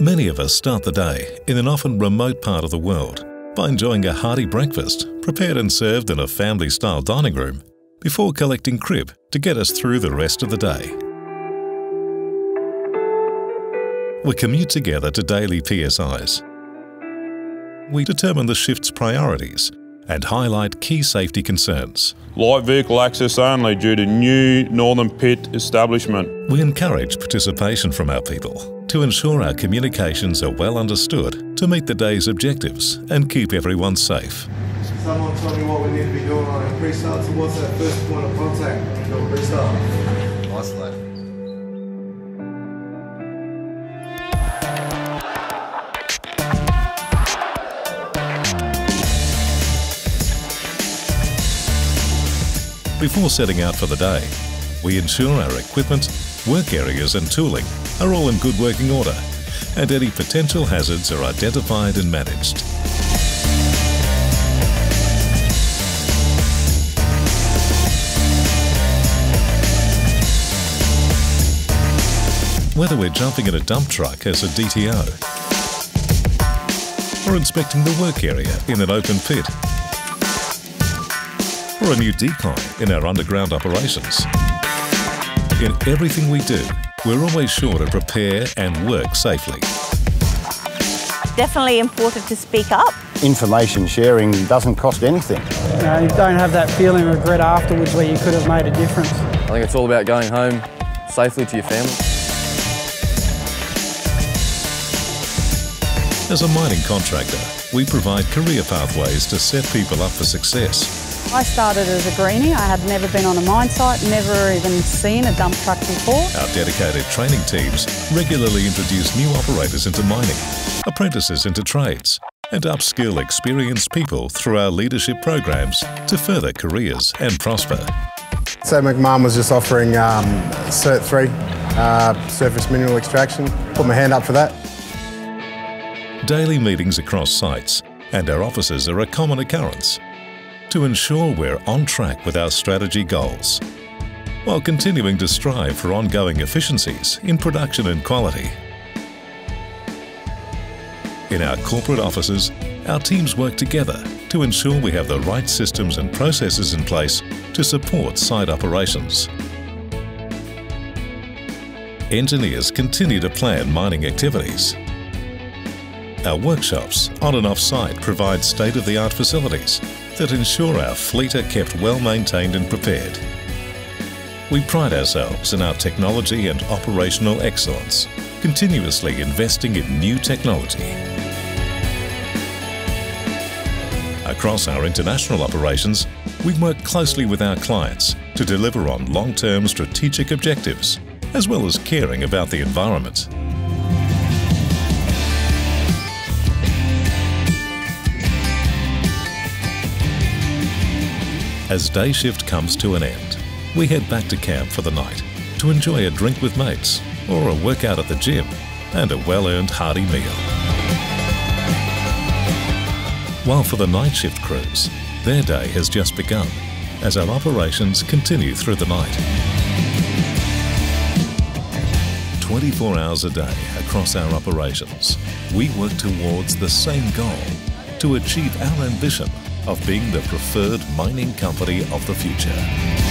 Many of us start the day in an often remote part of the world by enjoying a hearty breakfast prepared and served in a family style dining room before collecting crib to get us through the rest of the day. We commute together to daily PSIs. We determine the shift's priorities and highlight key safety concerns. Light vehicle access only due to new Northern Pit establishment. We encourage participation from our people to ensure our communications are well understood to meet the day's objectives and keep everyone safe. Someone told me what we need to be doing on a pre-start. So what's that first point of contact when you do a pre-start? Isolate. Before setting out for the day, we ensure our equipment, work areas and tooling are all in good working order and any potential hazards are identified and managed. Whether we're jumping in a dump truck as a DTO or inspecting the work area in an open pit or a new decline in our underground operations. In everything we do, we're always sure to prepare and work safely. Definitely important to speak up. Information sharing doesn't cost anything. You, know, you don't have that feeling of regret afterwards where you could have made a difference. I think it's all about going home safely to your family. As a mining contractor, we provide career pathways to set people up for success. I started as a greenie. I had never been on a mine site, never even seen a dump truck before. Our dedicated training teams regularly introduce new operators into mining, apprentices into trades, and upskill experienced people through our leadership programs to further careers and prosper. So Macmahon was just offering um, Cert 3, uh, surface mineral extraction. Put my hand up for that. Daily meetings across sites and our offices are a common occurrence to ensure we're on track with our strategy goals, while continuing to strive for ongoing efficiencies in production and quality. In our corporate offices, our teams work together to ensure we have the right systems and processes in place to support site operations. Engineers continue to plan mining activities our workshops on and off site provide state-of-the-art facilities that ensure our fleet are kept well maintained and prepared. We pride ourselves in our technology and operational excellence, continuously investing in new technology. Across our international operations, we work closely with our clients to deliver on long-term strategic objectives, as well as caring about the environment. As day shift comes to an end, we head back to camp for the night to enjoy a drink with mates or a workout at the gym and a well-earned hearty meal. While for the night shift crews, their day has just begun as our operations continue through the night. 24 hours a day across our operations, we work towards the same goal to achieve our ambition of being the preferred mining company of the future.